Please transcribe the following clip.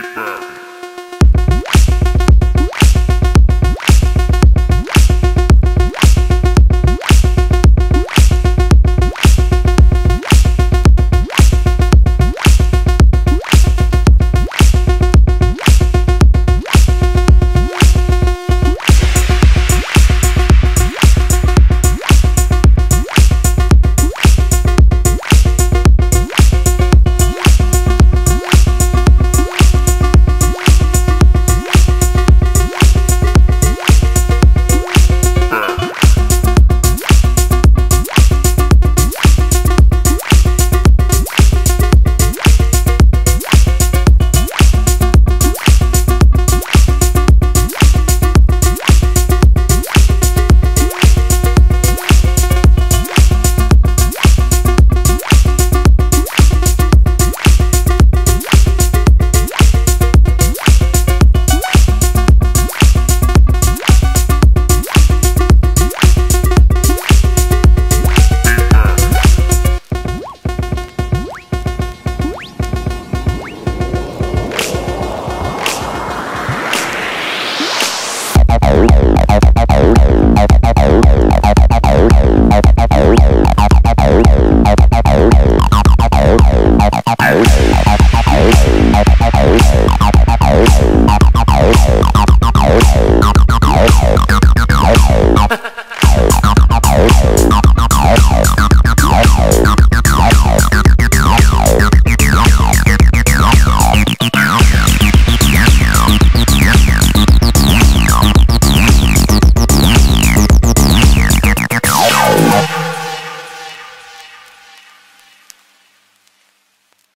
people.